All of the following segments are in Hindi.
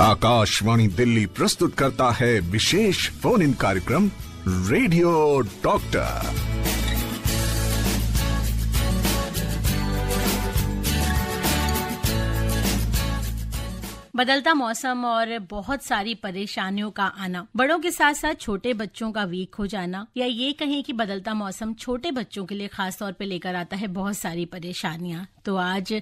आकाशवाणी दिल्ली प्रस्तुत करता है विशेष फ़ोन इन कार्यक्रम, रेडियो डॉक्टर। बदलता मौसम और बहुत सारी परेशानियों का आना, बड़ों के साथ साथ छोटे बच्चों का वीक हो जाना, या ये कहें कि बदलता मौसम छोटे बच्चों के लिए खास तौर पे लेकर आता है बहुत सारी परेशानियाँ। तो आज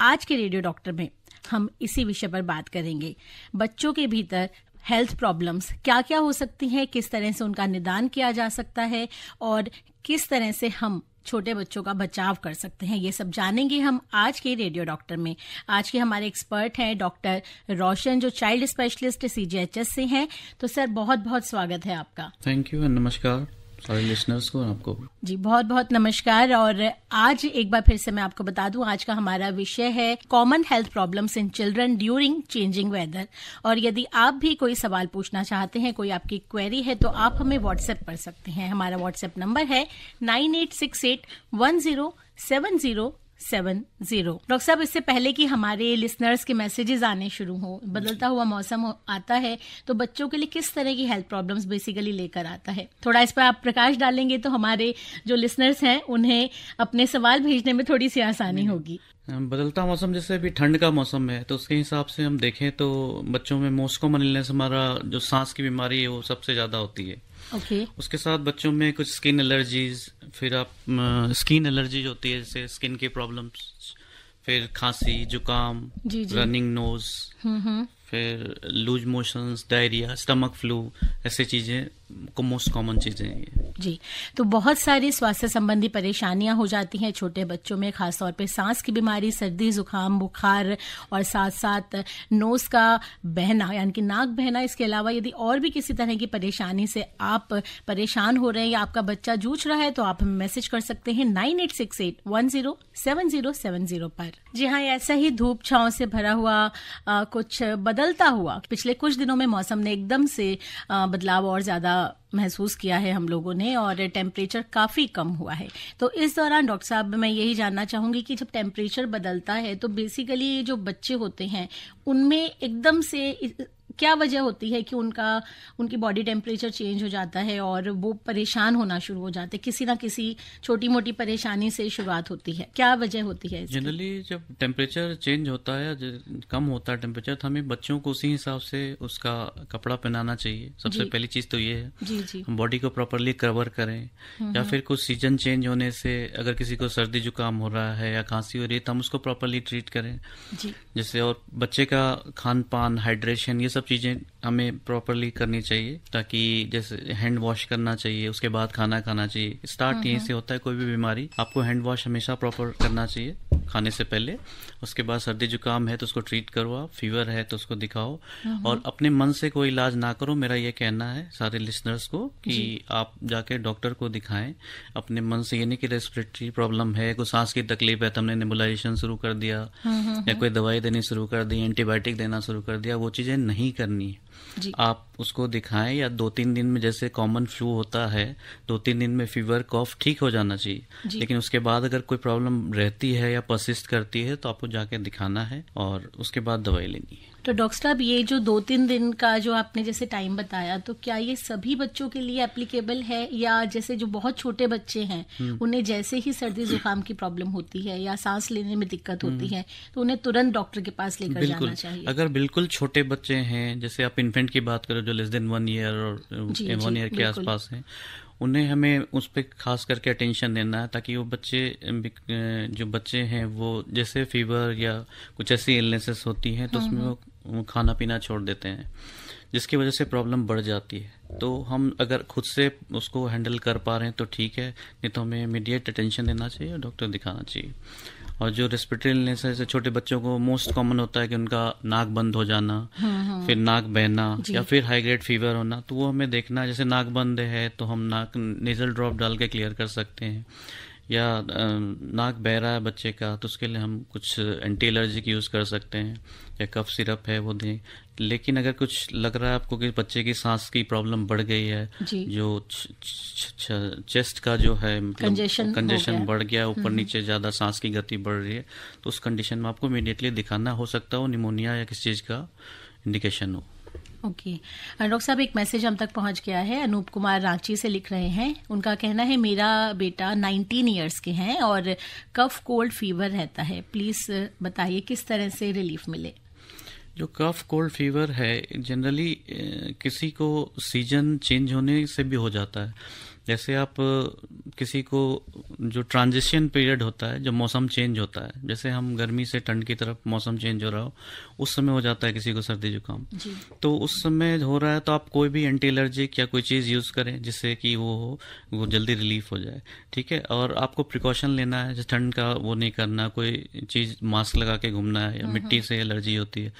आज के रेडियो डॉक्टर में हम इसी विषय पर बात करेंगे। बच्चों के भीतर हेल्थ प्रॉब्लम्स क्या क्या हो सकती हैं, किस तरह से उनका निदान किया जा सकता है, और किस तरह से हम छोटे बच्चों का बचाव कर सकते हैं, ये सब जानेंगे हम आज के रेडियो डॉक्टर में। आज के हमारे एक्सपर्ट हैं डॉक्टर रोशन, जो चाइल्ड स्पेशलिस्ट सीजीएचएस से हैं। तो सर बहुत बहुत स्वागत है आपका। थैंक यू नमस्कार। लिसनर्स को आपको जी बहुत बहुत नमस्कार, और आज एक बार फिर से मैं आपको बता दूँ, आज का हमारा विषय है common health problems in children during changing weather और यदि आप भी कोई सवाल पूछना चाहते हैं, कोई आपकी क्वेरी है तो आप हमें व्हाट्सएप कर सकते हैं। हमारा व्हाट्सएप नंबर है nine eight six eight one zero seven zero seven zero. Doctor साहब इससे पहले कि हमारे लिसनर्स के मैसेजेस आने शुरू हो बदलता हुआ मौसम आता है तो बच्चों के लिए किस तरह की हेल्थ प्रॉब्लम्स बेसिकली लेकर आता है? थोड़ा इस पर आप प्रकाश डालेंगे तो हमारे जो लिसनर्स हैं उन्हें अपने सवाल भेजने में थोड़ी सी आसानी होगी। बदलता मौसम जैसे अभी ठंड का मौसम है तो उसके हिसाब से हम देखें तो बच्चों में मोस्ट कॉमन इलनेस हमारा जो सांस की बीमारी है वो सबसे ज़्यादा होती है। Okay. उसके साथ बच्चों में कुछ स्किन एलर्जीज फिर आप स्किन एलर्जीज होती है जैसे स्किन के प्रॉब्लम्स फिर खांसी जुकाम रनिंग नोज़ फिर loose motions diarrhoea stomach flu ऐसी चीज़ें मोस्ट कॉमन चीज़ें हैं जी तो बहुत सारी स्वास्थ्य संबंधी परेशानियाँ हो जाती हैं छोटे बच्चों में खासतौर पे सांस की बीमारी सर्दी जुकाम बुखार और साथ साथ नोज़ का बहना यानी कि नाक बहना इसके अलावा यदि और भी किसी तरह की परेशानी से आप परेशान हो रहे हैं या आपका बच्चा जूझ रहा है तो आप हमें मैसेज कर सकते हैं nine eight six eight one zero seven zero seven zero पर। जी हाँ ऐसा ही धूप छाव से भरा हुआ आ, कुछ बदलता हुआ पिछले कुछ दिनों में मौसम ने एकदम से आ, बदलाव और ज़्यादा महसूस किया है हम लोगों ने और टेम्परेचर काफ़ी कम हुआ है। तो इस दौरान डॉक्टर साहब, मैं यही जानना चाहूँगी कि जब टेम्परेचर बदलता है तो बेसिकली ये जो बच्चे होते हैं, उनमें एकदम से क्या वजह होती है कि उनका उनकी बॉडी टेम्परेचर चेंज हो जाता है और वो परेशान होना शुरू हो जाते हैं? किसी ना किसी छोटी मोटी परेशानी से शुरुआत होती है। क्या वजह होती है जनरली जब टेम्परेचर चेंज होता है कम होता है टेम्परेचर तो हमें बच्चों को उसी हिसाब से उसका कपड़ा पहनाना चाहिए। सबसे पहली चीज़ तो ये है। जी जी। हम बॉडी को प्रॉपरली कवर करें। या फिर कुछ सीज़न चेंज होने से अगर किसी को सर्दी जुकाम हो रहा है या खांसी हो रही है तो हम उसको प्रॉपरली ट्रीट करें। जी। जैसे और बच्चे का खान पान हाइड्रेशन ये सब चीज़ें हमें प्रॉपरली करनी चाहिए ताकि जैसे हैंड वॉश करना चाहिए उसके बाद खाना खाना चाहिए। स्टार्ट यहीं से होता है कोई भी बीमारी आपको हैंड वॉश हमेशा प्रॉपर करना चाहिए। खाने से पहले। उसके बाद सर्दी जुकाम है तो उसको ट्रीट करो आप। फीवर है तो उसको दिखाओ। और अपने मन से कोई इलाज ना करो मेरा ये कहना है सारे लिसनर्स को कि आप जाके डॉक्टर को दिखाएँ। अपने मन से ये नहीं कि रेस्पिरेटरी प्रॉब्लम है कोई सांस की तकलीफ़ है तो हमने नेबुलाइजेशन शुरू कर दिया। या कोई दवाई देनी शुरू कर दी एंटीबायोटिक देना शुरू कर दिया वो चीज़ें नहीं करनी। जी। आप उसको दिखाएँ या दो तीन दिन में जैसे कॉमन फ्लू होता है दो तीन दिन में फीवर कॉफ ठीक हो जाना चाहिए। लेकिन उसके बाद अगर कोई प्रॉब्लम रहती है या परसिस्ट करती है तो आपको जाके दिखाना है और उसके बाद दवाई लेनी है। तो डॉक्टर साहब ये जो दो तीन दिन का जो आपने जैसे टाइम बताया तो क्या ये सभी बच्चों के लिए एप्लीकेबल है? या जैसे जो बहुत छोटे बच्चे हैं उन्हें जैसे ही सर्दी जुकाम की प्रॉब्लम होती है या सांस लेने में दिक्कत होती है तो उन्हें तुरंत डॉक्टर के पास लेकर जाना चाहिए। अगर बिल्कुल छोटे बच्चे हैं जैसे आप इन्फेंट की बात करो जो लेस देन वन ईयर और वन ईयर के आसपास है उन्हें हमें उस पर खास करके अटेंशन देना है ताकि वो बच्चे जो बच्चे हैं वो जैसे फीवर या कुछ ऐसी इलनेसेस होती हैं तो उसमें वो खाना पीना छोड़ देते हैं जिसकी वजह से प्रॉब्लम बढ़ जाती है। तो हम अगर खुद से उसको हैंडल कर पा रहे हैं तो ठीक है नहीं तो हमें इमीडिएट अटेंशन देना चाहिए और डॉक्टर दिखाना चाहिए। और जो रेस्पिरेटरी इलनेस है छोटे बच्चों को मोस्ट कॉमन होता है कि उनका नाक बंद हो जाना फिर नाक बहना या फिर हाई ग्रेड फीवर होना तो वो हमें देखना जैसे नाक बंद है तो हम नाक नेजल ड्रॉप डाल के क्लियर कर सकते हैं। या नाक बह रहा है बच्चे का तो उसके लिए हम कुछ एंटी एलर्जिक यूज़ कर सकते हैं या कफ सिरप है वो दें। लेकिन अगर कुछ लग रहा है आपको कि बच्चे की सांस की प्रॉब्लम बढ़ गई है जो। चेस्ट का जो है मतलब कंजेशन बढ़ गया ऊपर नीचे ज़्यादा सांस की गति बढ़ रही है तो उस कंडीशन में आपको इमीडिएटली दिखाना हो सकता हो निमोनिया या किसी चीज़ का इंडिकेशन हो। ओके। डॉक्टर साहब, एक मैसेज हम तक पहुँच गया है। अनूप कुमार रांची से लिख रहे हैं। उनका कहना है, मेरा बेटा 19 इयर्स के हैं और कफ कोल्ड फीवर रहता है। प्लीज़ बताइए किस तरह से रिलीफ मिले? जो कफ कोल्ड फीवर है, जनरली किसी को सीज़न चेंज होने से भी हो जाता है। जैसे आप किसी को जो ट्रांजिशन पीरियड होता है जब मौसम चेंज होता है जैसे हम गर्मी से ठंड की तरफ़ मौसम चेंज हो रहा हो उस समय हो जाता है किसी को सर्दी जुकाम। तो उस समय हो रहा है तो आप कोई भी एंटी एलर्जिक या कोई चीज़ यूज़ करें जिससे कि वो हो वो जल्दी रिलीफ हो जाए ठीक है? और आपको प्रिकॉशन लेना है जैसे ठंड का वो नहीं करना कोई चीज़ मास्क लगा के घूमना है या मिट्टी से एलर्जी होती है।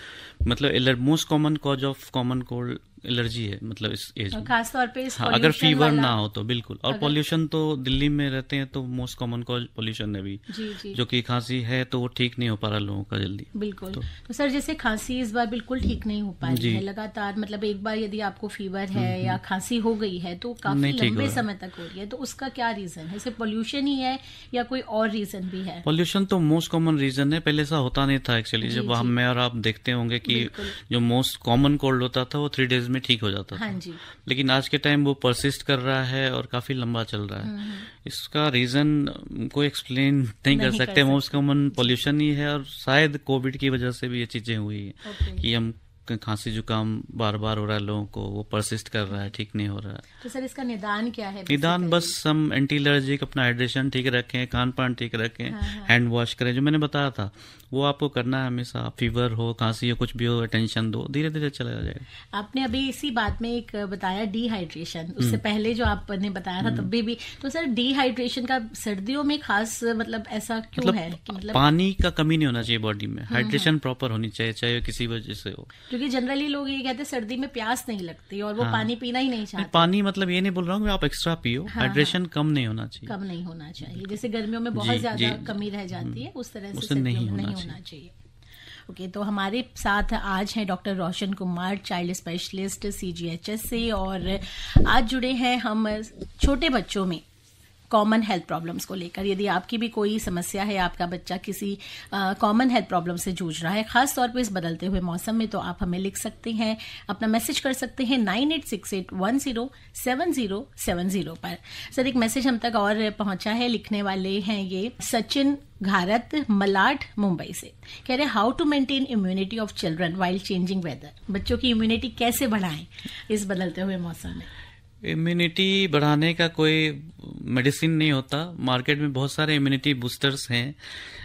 मतलब most common cause of common cold allergy है मतलब इस एज में। खासतौर पे हाँ, अगर फीवर ना हो तो बिल्कुल। और पॉल्यूशन तो दिल्ली में रहते हैं तो मोस्ट कॉमन कॉज पॉल्यूशन है भी। जी जी। जो कि खांसी है तो वो ठीक नहीं हो पा रहा लोगों का जल्दी। बिल्कुल। तो, तो सर जैसे खांसी इस बार बिल्कुल ठीक नहीं हो पा रही है लगातार मतलब एक बार यदि आपको फीवर है हम्म, या हम्म। खांसी हो गई है तो काफ़ी लंबे समय तक हो रही है तो उसका क्या रीजन है? सिर्फ़ पॉल्यूशन ही है या कोई और रीजन भी है? पॉल्यूशन तो मोस्ट कॉमन रीजन है पहले ऐसा होता नहीं था एक्चुअली जब हम मैं और आप देखते होंगे की जो मोस्ट कॉमन कोल्ड होता था वो थ्री डेज़ में ठीक हो जाता था। हाँ जी। लेकिन आज के टाइम वो परसिस्ट कर रहा है और काफ़ी लंबा चल रहा है। हम्म, हम्म। इसका रीजन कोई एक्सप्लेन नहीं, नहीं कर सकते। मोस्ट कॉमन पॉल्यूशन ही है और शायद कोविड की वजह से भी ये चीज़ें हुई है कि हम खांसी जुकाम बार बार हो रहा है लोगों को वो परसिस्ट कर रहा है ठीक नहीं हो रहा है तो सर इसका निदान क्या है निदान बस हम एंटी एलर्जिक अपना हाइड्रेशन ठीक रखें खान पान ठीक रखें हैंड हाँ, वॉश हाँ। करें जो मैंने बताया था वो आपको करना है हमेशा फीवर हो खांसी हो कुछ भी हो अटेंशन दो धीरे धीरे चला जाएगा आपने अभी इसी बात में एक बताया डिहाइड्रेशन उससे हम्म। पहले जो आपने बताया था। तब भी, भी तो सर डिहाइड्रेशन का सर्दियों में खास मतलब ऐसा क्यों मतलब है मतलब पानी का कमी नहीं होना चाहिए बॉडी में हाइड्रेशन प्रॉपर होनी चाहिए चाहे किसी वजह से हो क्योंकि जनरली लोग ये कहते हैं सर्दी में प्यास नहीं लगती और वो हाँ। पानी पीना ही नहीं चाहते। पानी मतलब ये नहीं बोल रहा हूँ आप एक्स्ट्रा पियो। हाइड्रेशन हाँ। कम नहीं होना चाहिए। कम नहीं होना चाहिए। जैसे गर्मियों में बहुत ज़्यादा कमी रह जाती है उस तरह से नहीं होना चाहिए। ओके okay, तो हमारे साथ आज हैं doctor Roshan Kumar child specialist CGHS से और आज जुड़े हैं हम छोटे बच्चों में। कॉमन हेल्थ प्रॉब्लम्स को लेकर। यदि आपकी भी कोई समस्या है, आपका बच्चा किसी कॉमन हेल्थ प्रॉब्लम से जूझ रहा है, खास तौर पर इस बदलते हुए मौसम में तो आप हमें लिख सकते हैं, अपना मैसेज कर सकते हैं nine eight six eight one zero seven zero seven zero पर। सर, एक मैसेज हम तक और पहुँचा है, लिखने वाले हैं ये, सचिन घारत, मलाड, मुंबई से। कह रहे how to maintain immunity of children wild changing weather बच्चों की इम्यूनिटी कैसे बढ़ाएँ इस बदलते हुए मौसम में? इम्यूनिटी बढ़ाने का कोई मेडिसिन नहीं होता। मार्केट में बहुत सारे इम्यूनिटी बूस्टर्स हैं।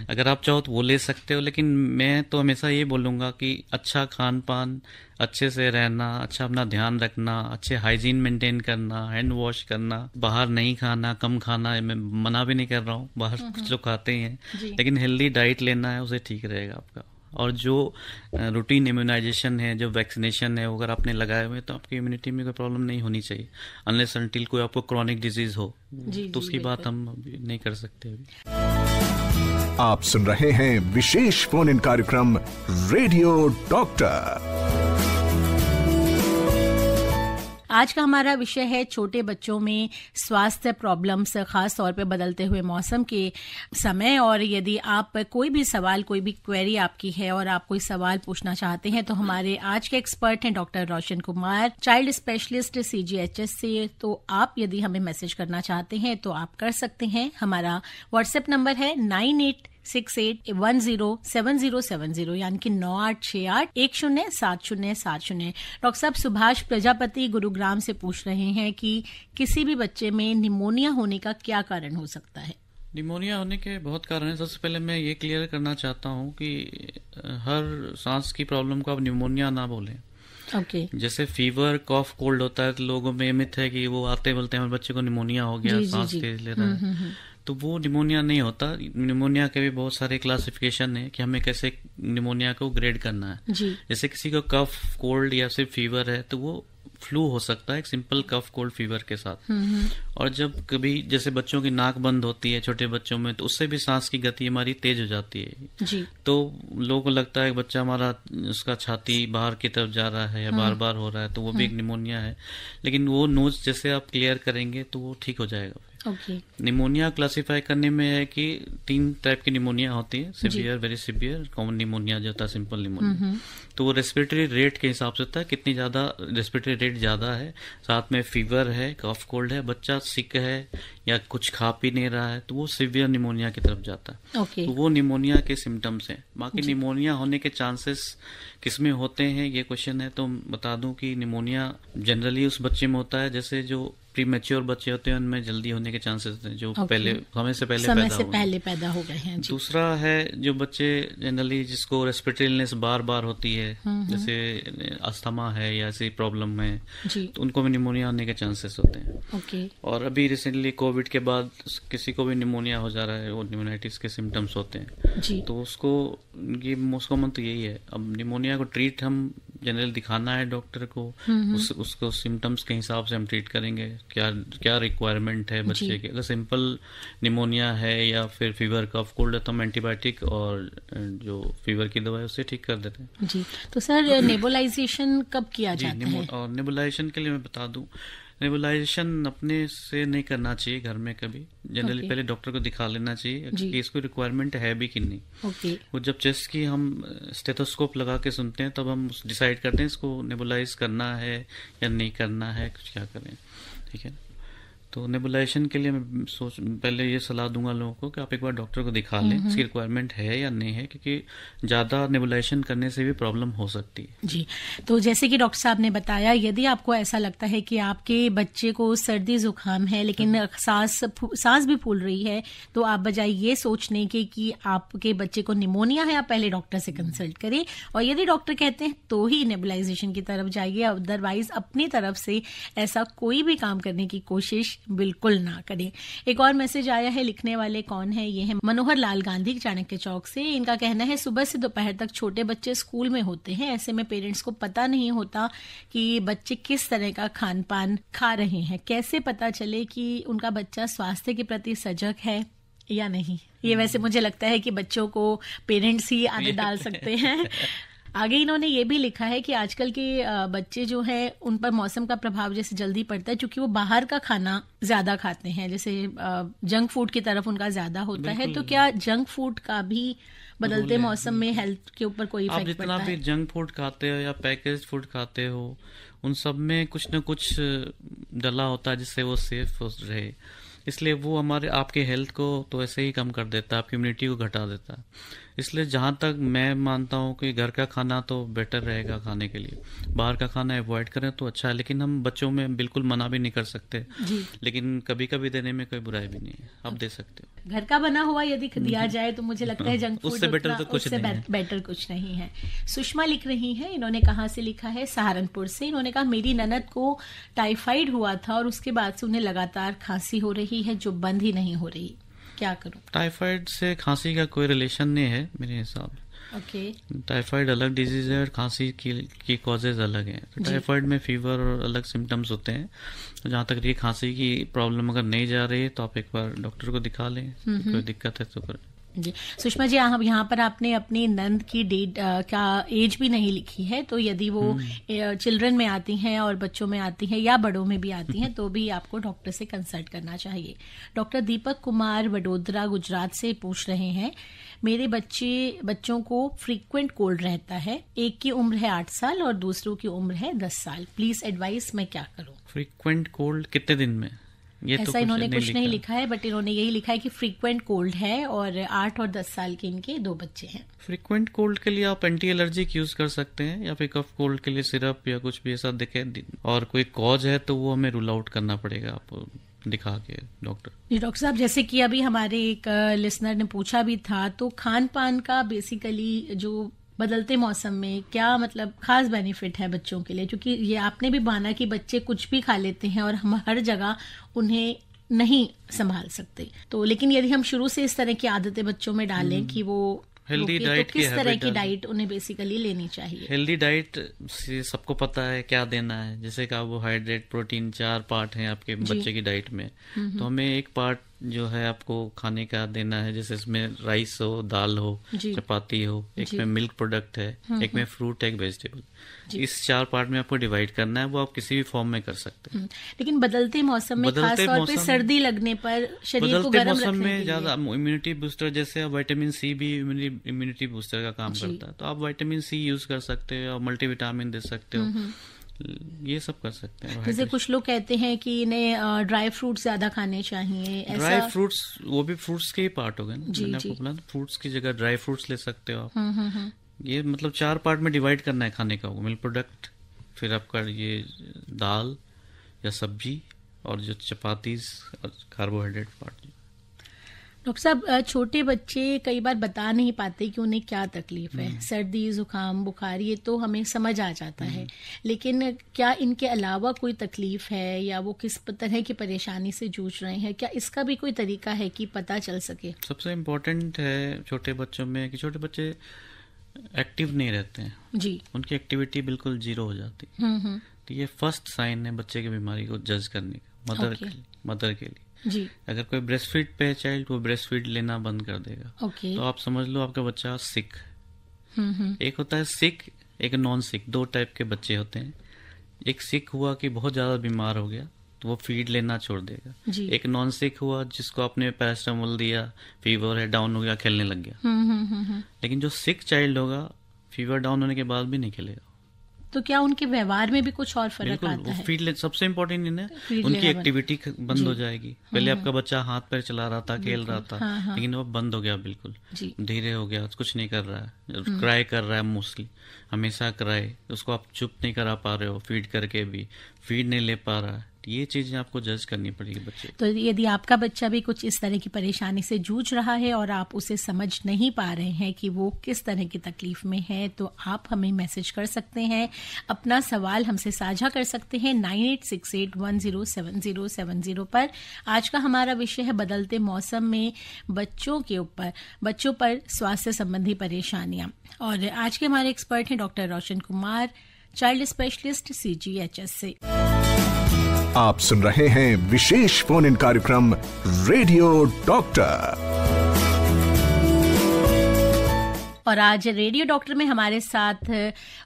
अगर आप चाहो तो वो ले सकते हो लेकिन मैं तो हमेशा ये बोलूँगा कि अच्छा खान पान अच्छे से रहना अच्छा अपना ध्यान रखना अच्छे हाइजीन मेंटेन करना हैंड वॉश करना बाहर नहीं खाना कम खाना मैं मना भी नहीं कर रहा हूँ बाहर हम्म, कुछ लोग खाते ही हैं। लेकिन हेल्दी डाइट लेना है उसे ठीक रहेगा आपका। और जो रूटीन इम्यूनाइजेशन है जो वैक्सीनेशन है अगर आपने लगाए हुए तो आपकी इम्यूनिटी में कोई प्रॉब्लम नहीं होनी चाहिए। अनलेस अनटिल कोई आपको क्रॉनिक डिज़ीज़ हो जी, तो जी, उसकी बात हम नहीं कर सकते अभी। आप सुन रहे हैं विशेष फ़ोन इन कार्यक्रम रेडियो डॉक्टर आज का हमारा विषय है छोटे बच्चों में स्वास्थ्य प्रॉब्लम्स खास तौर पे बदलते हुए मौसम के समय। और यदि आप कोई भी सवाल, कोई भी क्वेरी आपकी है और आप कोई सवाल पूछना चाहते हैं तो हमारे आज के एक्सपर्ट हैं doctor Roshan Kumar child specialist CGHS से। तो आप यदि हमें मैसेज करना चाहते हैं तो आप कर सकते हैं। हमारा व्हाट्सएप नंबर है nine eight six eight one zero seven zero seven zero यानी कि नौ आठ छह आठ एक शून्य सात शून्य सात शून्य। डॉक्टर साहब सुभाष प्रजापति गुरुग्राम से पूछ रहे हैं कि किसी भी बच्चे में निमोनिया होने का क्या कारण हो सकता है? निमोनिया होने के बहुत कारण है। सबसे पहले मैं ये क्लियर करना चाहता हूँ कि हर सांस की प्रॉब्लम को आप निमोनिया ना बोलें। ओके। okay. जैसे फीवर कॉफ कोल्ड होता है तो लोगों में मिथ है कि वो आते बोलते हैं बच्चे को निमोनिया हो गया जी, सांस तेज ले रहा है। हम्म, हम्म, हम्म। तो वो निमोनिया नहीं होता। निमोनिया के भी बहुत सारे क्लासिफिकेशन है कि हमें कैसे निमोनिया को ग्रेड करना है। जी। जैसे किसी को कफ कोल्ड या सिर्फ़ फीवर है तो वो फ्लू हो सकता है एक सिंपल कफ कोल्ड फीवर के साथ। हम्म, हम्म। और जब कभी जैसे बच्चों की नाक बंद होती है छोटे बच्चों में तो उससे भी सांस की गति हमारी तेज हो जाती है। जी। तो लोगों को लगता है बच्चा हमारा उसका छाती बाहर की तरफ़ जा रहा है या बार बार हो रहा है तो वो भी एक निमोनिया है। लेकिन वो नोज़ जैसे आप क्लियर करेंगे तो वो ठीक हो जाएगा। निमोनिया क्लासिफाई करने में है कि तीन टाइप की निमोनिया होती है severe very severe common pneumonia जो होता है सिंपल निमोनिया तो वो रेस्पिरेटरी रेट के हिसाब से होता है कितनी ज़्यादा रेस्पिरेटरी रेट ज़्यादा है साथ में फीवर है कफ कोल्ड है बच्चा सिक है या कुछ खा पी नहीं रहा है तो वो सिवियर निमोनिया की तरफ़ जाता है। Okay. तो वो निमोनिया के सिम्टम्स हैं। बाकी निमोनिया होने के चांसेस किसमें होते हैं ये क्वेश्चन है तो बता दूँ कि निमोनिया जनरली उस बच्चे में होता है जैसे जो प्री मेच्योर बच्चे होते हैं उनमें जल्दी होने के चांसेस होते हैं जो okay. पहले समय से पहले समय पैदा से पहले पैदा हो गए हैं दूसरा है जो बच्चे जनरली जिसको रेस्पिरेटरी इलनेस बार बार होती है हम्म, हम्म। जैसे अस्थमा है या ऐसी प्रॉब्लम है तो उनको भी निमोनिया होने के चांसेस होते हैं। Okay. और अभी रिसेंटली कोविड के बाद किसी को भी निमोनिया हो जा रहा है वो निमोनाइटिस के सिम्टम्स होते हैं। तो उसको ये मोस्ट कॉमन तो यही है। अब निमोनिया को ट्रीट हम जनरल दिखाना है डॉक्टर को उस, उसको सिम्टम्स के हिसाब से हम ट्रीट करेंगे। क्या क्या रिक्वायरमेंट है बच्चे की? अगर सिंपल निमोनिया है या फिर फीवर कफ कोल्ड है तो हम एंटीबायोटिक और जो फीवर की दवाई उसे उससे ठीक कर देते हैं। जी। तो सर नेबुलाइजेशन कब किया जाता है? और नेबुलाइजेशन के लिए मैं बता दूँ नेबुलाइजेशन अपने से नहीं करना चाहिए घर में कभी। Generally okay. पहले डॉक्टर को दिखा लेना चाहिए कि इसको रिक्वायरमेंट है भी कि नहीं। Okay. वो जब चेस्ट की हम स्टेथोस्कोप लगा के सुनते हैं तब हम डिसाइड करते हैं इसको नेबुलाइज करना है या नहीं करना है कुछ क्या करें। ठीक है? तो नेबुलाइजेशन के लिए मैं सोच पहले ये सलाह दूँगा लोगों को कि आप एक बार डॉक्टर को दिखा लें इसकी रिक्वायरमेंट है या नहीं है क्योंकि ज़्यादा नेबुलाइजेशन करने से भी प्रॉब्लम हो सकती है। जी तो जैसे कि डॉक्टर साहब ने बताया यदि आपको ऐसा लगता है कि आपके बच्चे को सर्दी जुकाम है लेकिन हाँ। सांस सांस भी फूल रही है तो आप बजाय ये सोचने के कि आपके बच्चे को निमोनिया है आप पहले डॉक्टर से कंसल्ट करें। और यदि डॉक्टर कहते हैं तो ही नेबुलाइजेशन की तरफ़ जाइए अदरवाइज़ अपनी तरफ़ से ऐसा कोई भी काम करने की कोशिश बिल्कुल ना करें। एक और मैसेज आया है, लिखने वाले कौन है? ये है मनोहर लाल गांधी चाणक्य चौक से। इनका कहना है, सुबह से दोपहर तक छोटे बच्चे स्कूल में होते हैं। ऐसे में पेरेंट्स को पता नहीं होता कि बच्चे किस तरह का खान पान खा रहे हैं। कैसे पता चले कि उनका बच्चा स्वास्थ्य के प्रति सजग है या नहीं? ये वैसे मुझे लगता है कि बच्चों को पेरेंट्स ही आगे डाल सकते हैं। आगे इन्होंने ये भी लिखा है कि आजकल के बच्चे जो है उन पर मौसम का प्रभाव जैसे जल्दी पड़ता है क्योंकि वो बाहर का खाना ज़्यादा खाते हैं। जैसे जंक फ़ूड की तरफ़ उनका ज़्यादा होता है तो क्या जंक फ़ूड का भी बदलते मौसम में हेल्थ के ऊपर कोई आप जितना भी जंक फ़ूड खाते हो या पैकेज फ़ूड खाते हो उन सब में कुछ न कुछ डला होता है जिससे वो सेफ़ रहे। इसलिए वो हमारे आपके हेल्थ को तो ऐसे ही कम कर देता है आपकी इम्यूनिटी को घटा देता है। इसलिए जहाँ तक मैं मानता हूँ कि घर का खाना तो बेटर रहेगा खाने के लिए। बाहर का खाना अवॉइड करें तो अच्छा है लेकिन हम बच्चों में बिल्कुल मना भी नहीं कर सकते। लेकिन कभी कभी देने में कोई बुराई भी नहीं है आप दे सकते हो। घर का बना हुआ यदि दिया जाए तो मुझे लगता है जंक फ़ूड उससे बेटर तो कुछ नहीं है। बेटर कुछ नहीं है। सुषमा लिख रही है इन्होंने कहा से लिखा है? सहारनपुर से। इन्होंने कहा मेरी ननद को टाइफाइड हुआ था और उसके बाद से उन्हें लगातार खांसी हो रही है जो बंद ही नहीं हो रही। क्या करूँ? टाइफाइड से खांसी का कोई रिलेशन नहीं है मेरे हिसाब। ओके टाइफाइड अलग डिज़ीज़ है और खांसी की की कॉजेज अलग है। तो टाइफाइड में फीवर और अलग सिम्टम्स होते हैं। तो जहाँ तक ये खांसी की प्रॉब्लम अगर नहीं जा रही है तो आप एक बार डॉक्टर को दिखा लें। कोई दिक्कत है तो करें। जी। सुषमा जी आप यहाँ पर आपने अपनी नंद की डेट का एज भी नहीं लिखी है? तो यदि वो चिल्ड्रन हम्म। में आती हैं और बच्चों में आती हैं या बड़ों में भी आती हैं तो भी आपको डॉक्टर से कंसल्ट करना चाहिए। डॉक्टर दीपक कुमार वडोदरा गुजरात से पूछ रहे हैं मेरे बच्चे बच्चों को फ्रीक्वेंट कोल्ड रहता है एक की उम्र है आठ साल और दूसरों की उम्र है दस साल। प्लीज़ एडवाइस मैं क्या करूँ? फ्रीक्वेंट कोल्ड कितने दिन में? ये तो ऐसा तो इन्होंने कुछ नहीं, नहीं लिखा है बट इन्होंने यही लिखा है कि फ्रीक्वेंट कोल्ड है और आठ और दस साल के इनके दो बच्चे हैं। फ्रीक्वेंट कोल्ड के लिए आप एंटी एलर्जिक यूज़ कर सकते हैं या फिर कफ कोल्ड के लिए सिरप या कुछ भी ऐसा दिखे। और कोई कॉज है तो वो हमें रूल आउट करना पड़ेगा आपको दिखा के डॉक्टर जी डॉक्टर साहब जैसे कि अभी हमारे एक लिसनर ने पूछा भी था तो खान पान का बेसिकली जो बदलते मौसम में क्या मतलब खास बेनिफिट है बच्चों के लिए क्योंकि ये आपने भी माना कि बच्चे कुछ भी खा लेते हैं और हम हर जगह उन्हें नहीं संभाल सकते तो लेकिन यदि हम शुरू से इस तरह की आदतें बच्चों में डालें हम्म। कि वो हेल्दी डाइट तो किस तरह की डाइट उन्हें बेसिकली लेनी चाहिए? हेल्दी डाइट से सबको पता है क्या देना है। जैसे कार्बोहाइड्रेट प्रोटीन चार पार्ट हैं आपके बच्चे की डाइट में। हम्म, हम्म। तो हमें एक पार्ट जो है आपको खाने का देना है। जैसे इसमें राइस हो दाल हो चपाती हो एक में मिल्क प्रोडक्ट है हम्म, एक में फ्रूट है एक वेजिटेबल इस चार पार्ट में आपको डिवाइड करना है वो आप किसी भी फॉर्म में कर सकते हैं। लेकिन बदलते मौसम में बदलते खास तौर पे सर्दी लगने पर शरीर बदलते को मौसम में ज़्यादा इम्यूनिटी बूस्टर जैसे वाइटामिन सी भी इम्यूनिटी बूस्टर का काम करता है तो आप वाइटामिन सी यूज़ कर सकते हो और मल्टीविटामिन दे सकते हो। ये सब कर सकते हैं जैसे कुछ लोग कहते हैं कि इन्हें ड्राई फ्रूट ज़्यादा खाने चाहिए ऐसा... ड्राई फ्रूट्स वो भी फ्रूट्स के ही पार्ट हो गए मैंने आपको बोला फ्रूट्स की जगह ड्राई फ्रूट्स ले सकते हो आप। हम्म, हम्म, हम्म। ये मतलब चार पार्ट में डिवाइड करना है खाने का मिल्क प्रोडक्ट फिर आपका ये दाल या सब्ज़ी और जो चपातीस और कार्बोहाइड्रेट पार्ट डॉक्टर साहब छोटे बच्चे कई बार बता नहीं पाते कि उन्हें क्या तकलीफ़ है। हम्म। सर्दी जुकाम बुखार ये तो हमें समझ आ जाता है। हम्म। लेकिन क्या इनके अलावा कोई तकलीफ़ है या वो किस तरह की परेशानी से जूझ रहे हैं? क्या इसका भी कोई तरीका है कि पता चल सके? सबसे इम्पोर्टेंट है छोटे बच्चों में कि छोटे बच्चे एक्टिव नहीं रहते हैं। जी। उनकी एक्टिविटी बिल्कुल ज़ीरो हो जाती है। हम्म, तो ये फ़र्स्ट साइन है बच्चे की बीमारी को जज करने का मदर के लिए मदर के लिए। जी। अगर कोई ब्रेस्ट फ़ीड पे चाइल्ड वो ब्रेस्ट फ़ीड लेना बंद कर देगा। ओके तो आप समझ लो आपका बच्चा सिक हम्म, हम्म। एक होता है सिक एक नॉन सिक दो टाइप के बच्चे होते हैं। एक सिक हुआ कि बहुत ज़्यादा बीमार हो गया तो वो फ़ीड लेना छोड़ देगा। एक नॉन सिक हुआ जिसको आपने पैरास्टामोल दिया फीवर है डाउन हो गया खेलने लग गया। हम्म, लेकिन जो सिक चाइल्ड होगा फीवर डाउन होने के बाद भी नहीं खेलेगा। तो क्या उनके व्यवहार में भी कुछ और फ़र्क आता है? फ़ील्ड सबसे इम्पोर्टेंट है उनकी एक्टिविटी बंद हो जाएगी। पहले आपका बच्चा हाथ पैर चला रहा था खेल रहा था हाँ, हाँ। लेकिन वो बंद हो गया बिल्कुल। धीरे हो गया कुछ नहीं कर रहा है। क्राई कर रहा है मोस्टली हमेशा क्राई उसको आप चुप नहीं करा पा रहे हो फ़ीड करके भी। फ़ीड नहीं ले पा रहा है। ये चीज़ें आपको जज करनी पड़ेगी बच्चे तो यदि आपका बच्चा भी कुछ इस तरह की परेशानी से जूझ रहा है और आप उसे समझ नहीं पा रहे हैं कि वो किस तरह की तकलीफ़ में है तो आप हमें मैसेज कर सकते हैं। अपना सवाल हमसे साझा कर सकते हैं nine eight six eight one zero seven zero seven zero पर। आज का हमारा विषय है बदलते मौसम में बच्चों के ऊपर, बच्चों पर स्वास्थ्य संबंधी परेशानियाँ। और आज के हमारे एक्सपर्ट हैं doctor Roshan Kumar child specialist CGHS से। आप सुन रहे हैं विशेष फ़ोन इन कार्यक्रम रेडियो डॉक्टर। और आज रेडियो डॉक्टर में हमारे साथ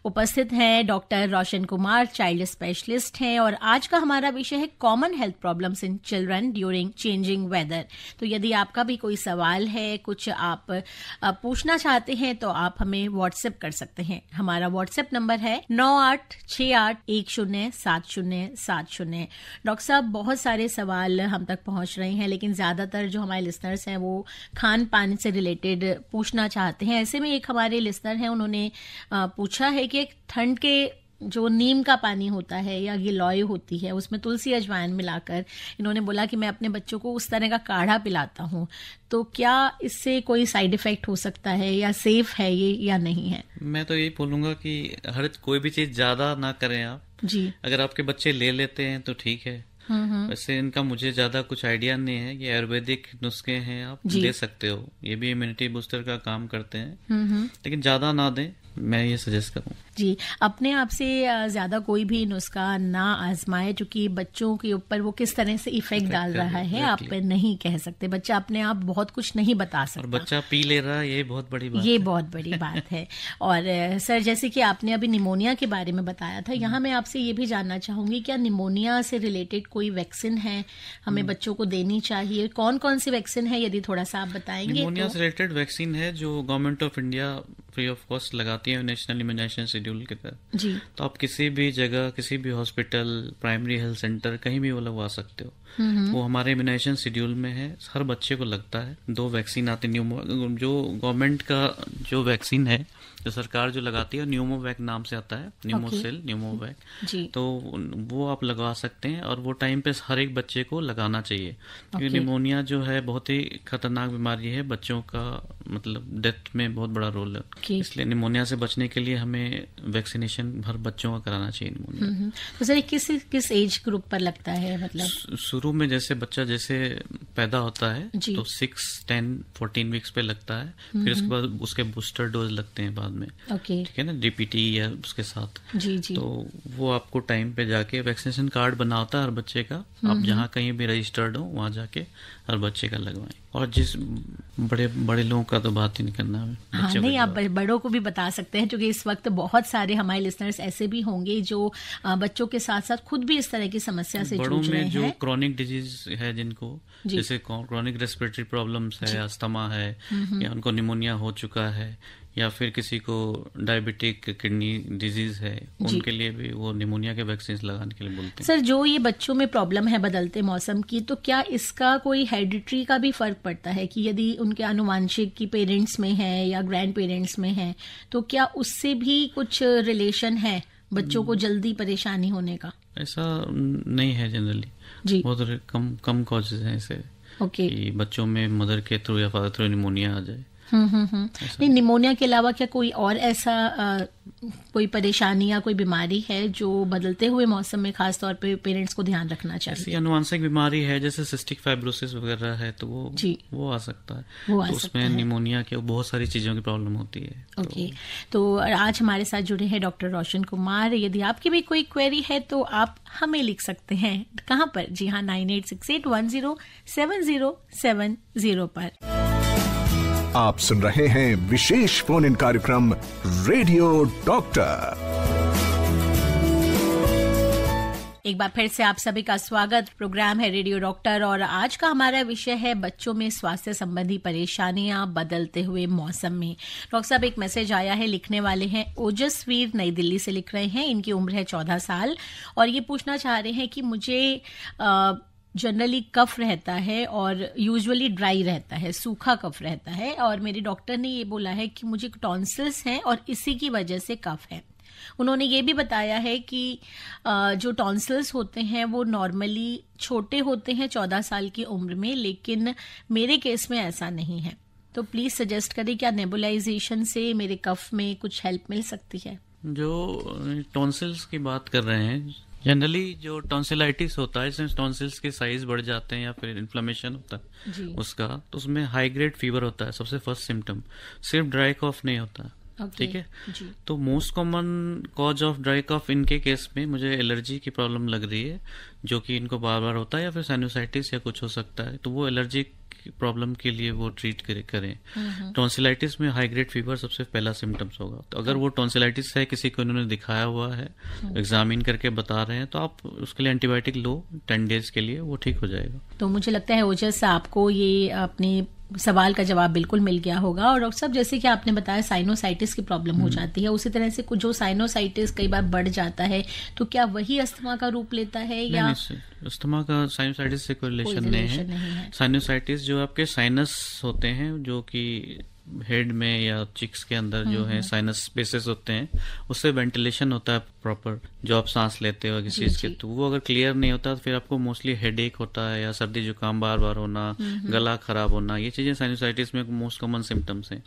उपस्थित हैं doctor Roshan Kumar, child specialist हैं और आज का हमारा विषय है common health problems in children during changing weather तो यदि आपका भी कोई सवाल है, कुछ आप पूछना चाहते हैं तो आप हमें व्हाट्सएप कर सकते हैं। हमारा व्हाट्सएप नंबर है नौ आठ छ आठ एक शून्य सात शून्य सात शून्य। डॉक्टर साहब, बहुत सारे सवाल हम तक पहुँच रहे हैं, लेकिन ज़्यादातर जो हमारे लिसनर्स हैं, वो खान पान से रिलेटेड पूछना चाहते हैं। ऐसे में एक हमारे लिसनर हैं उन्होंने पूछा है कि ठंड के जो नीम का पानी होता है या गिलॉय होती है उसमें तुलसी अजवाइन मिलाकर इन्होंने बोला कि मैं अपने बच्चों को उस तरह का काढ़ा पिलाता हूँ तो क्या इससे कोई साइड इफ़ेक्ट हो सकता है या सेफ़ है ये या नहीं है मैं तो यही बोलूँगा कि हर कोई भी चीज़ ज़्यादा ना करें आप जी अगर आपके बच्चे ले लेते हैं तो ठीक है। वैसे इनका मुझे ज़्यादा कुछ आइडिया नहीं है ये आयुर्वेदिक नुस्खे हैं आप ले सकते हो। ये भी इम्यूनिटी बूस्टर का काम करते हैं। लेकिन ज़्यादा ना दें मैं ये सजेस्ट करूँ। जी अपने आप से ज़्यादा कोई भी नुस्खा ना आजमाए क्योंकि बच्चों के ऊपर वो किस तरह से इफ़ेक्ट डाल रहा है आप नहीं कह सकते। बच्चा अपने आप बहुत कुछ नहीं बता सकता। और बच्चा पी ले रहा है ये बहुत बड़ी बात ये बहुत बड़ी बात है। और सर जैसे कि आपने अभी निमोनिया के बारे में बताया था यहाँ मैं आपसे ये भी जानना चाहूँगी क्या निमोनिया से रिलेटेड कोई वैक्सीन है हमें हम्म। बच्चों को देनी चाहिए? कौन कौन सी वैक्सीन है यदि थोड़ा सा आप बताएँगे निमोनिया तो? से रिलेटेड वैक्सीन है जो government of India free of cost लगाती है नेशनल इम्यूनाइजेशन शेड्यूल के तहत। जी। तो आप किसी भी जगह किसी भी हॉस्पिटल प्राइमरी हेल्थ सेंटर कहीं भी वो लगवा सकते हो। वो हमारे इम्यूनाइजेशन शेड्यूल में है हर बच्चे को लगता है। दो वैक्सीन आती न्यू जो गवर्नमेंट का जो वैक्सीन है जो सरकार जो लगाती है न्यूमोवैक नाम से आता है न्यूमोसेल न्यूमोवैक तो वो आप लगवा सकते हैं और वो टाइम पे हर एक बच्चे को लगाना चाहिए। क्योंकि निमोनिया जो है बहुत ही खतरनाक बीमारी है बच्चों का मतलब डेथ में बहुत बड़ा रोल है। इसलिए निमोनिया से बचने के लिए हमें वैक्सीनेशन हर बच्चों का कराना चाहिए निमोनिया हम्म, हम्म। तो सर किस किस एज ग्रुप पर लगता है मतलब? शुरू में जैसे बच्चा जैसे पैदा होता है तो सिक्स टेन फोर्टीन वीक्स पे लगता है। फिर उसके बाद उसके बूस्टर डोज लगते हैं बाद में। ठीक है ना? डीपीटी या उसके साथ। जी जी। तो वो आपको टाइम पे जाके वैक्सीनेशन कार्ड बना होता है हर बच्चे का। आप जहाँ कहीं भी रजिस्टर्ड हो वहाँ जाके हर बच्चे का लगवाएँ। और जिस बड़े बड़े लोगों का तो बात ही नहीं करना है। हाँ नहीं आप बड़ों को भी बता सकते हैं क्योंकि इस वक्त बहुत सारे हमारे लिसनर्स ऐसे भी होंगे जो बच्चों के साथ साथ खुद भी इस तरह की समस्या से बड़ों में जो क्रॉनिक डिज़ीज़ है जिनको जैसे क्रॉनिक रेस्पिरेटरी प्रॉब्लम्स है अस्थमा है या उनको निमोनिया हो चुका है या फिर किसी को डायबिटिक किडनी डिज़ीज़ है उनके लिए भी वो निमोनिया के वैक्सीन लगाने के लिए बोलते हैं। सर जो ये बच्चों में प्रॉब्लम है बदलते मौसम की तो क्या इसका कोई हेरिडिट्री का भी फ़र्क पड़ता है कि यदि उनके अनुवांशिक की पेरेंट्स में है या ग्रैंड पेरेंट्स में है तो क्या उससे भी कुछ रिलेशन है बच्चों को जल्दी परेशानी होने का? ऐसा नहीं है जनरली जी। बहुत कम कम कॉजेज हैं ऐसे ओके कि बच्चों में मदर के थ्रू या फादर थ्रू निमोनिया आ जाए। नहीं निमोनिया के अलावा क्या कोई और ऐसा आ, कोई परेशानी या कोई बीमारी है जो बदलते हुए मौसम में खास तौर पे पेरेंट्स को ध्यान रखना चाहिए? ऐसी अनुवांशिक बीमारी है जैसे सिस्टिक फाइब्रोसिस वगैरह है तो वो जी। वो आ सकता है। वो आ तो सकता उसमें निमोनिया के बहुत सारी चीज़ों की प्रॉब्लम होती है ओके। तो आज हमारे साथ जुड़े हैं डॉक्टर रोशन कुमार। यदि आपकी भी कोई क्वेरी है तो आप हमें लिख सकते हैं। कहाँ पर? जी हाँ nine eight six eight one zero seven zero seven zero पर। आप सुन रहे हैं विशेष फ़ोन इन कार्यक्रम रेडियो डॉक्टर एक बार फिर से आप सभी का स्वागत। प्रोग्राम है रेडियो डॉक्टर और आज का हमारा विषय है बच्चों में स्वास्थ्य संबंधी परेशानियाँ बदलते हुए मौसम में। डॉक्टर साहब एक मैसेज आया है लिखने वाले हैं ओजसवीर नई दिल्ली से लिख रहे हैं। इनकी उम्र है चौदह साल और ये पूछना चाह रहे हैं कि मुझे आ, जनरली कफ रहता है और यूजुअली ड्राई रहता है, सूखा कफ रहता है और मेरे डॉक्टर ने ये बोला है कि मुझे टॉन्सिल्स हैं और इसी की वजह से कफ है। उन्होंने ये भी बताया है कि जो टॉन्सिल्स होते हैं वो नॉर्मली छोटे होते हैं चौदह साल की उम्र में, लेकिन मेरे केस में ऐसा नहीं है। तो प्लीज़ सजेस्ट करें क्या नेबुलाइजेशन से मेरे कफ में कुछ हेल्प मिल सकती है? जो टॉन्सिल्स की बात कर रहे हैं जनरली जो टॉन्सिलाइटिस होता है इसमें टॉन्सिल्स के साइज़ बढ़ जाते हैं या फिर इन्फ्लेमेशन होता है उसका तो उसमें हाई ग्रेड फीवर होता है सबसे फ़र्स्ट सिम्टम सिर्फ़ ड्राई कॉफ नहीं होता। ठीक है? तो most common cause of dry cough इनके केस में मुझे एलर्जी की प्रॉब्लम लग रही है जो कि इनको बार बार होता है या फिर साइनोसाइटिस या कुछ हो सकता है तो वो एलर्जी प्रॉब्लम के लिए वो ट्रीट करें टॉन्सिलाइटिस में हाई ग्रेड फीवर सबसे पहला सिम्टम्स होगा। तो अगर वो टॉन्सिलाइटिस है किसी को उन्होंने दिखाया हुआ है एग्जामिन करके बता रहे हैं तो आप उसके लिए एंटीबायोटिक लो टेन डेज़ के लिए वो ठीक हो जाएगा। तो मुझे लगता है ओजस आपको ये अपनी सवाल का जवाब बिल्कुल मिल गया होगा। और डॉक्टर साहब जैसे कि आपने बताया साइनोसाइटिस की प्रॉब्लम हो जाती है। उसी तरह से कुछ जो साइनोसाइटिस कई बार बढ़ जाता है तो क्या वही अस्थमा का रूप लेता है या अस्थमा का साइनोसाइटिस से कोई रिलेशन नहीं है। साइनोसाइटिस जो आपके साइनस होते हैं जो कि हेड में या चिक्स के अंदर जो है साइनस स्पेसेस होते हैं उससे वेंटिलेशन होता है प्रॉपर जो आप सांस लेते हो किसी चीज़ के तो वो अगर क्लियर नहीं होता तो फिर आपको मोस्टली हेड होता है या सर्दी जुकाम बार बार होना गला खराब होना ये चीज़ें साइनोसाइटिस में मोस्ट कॉमन सिम्टम्स हैं।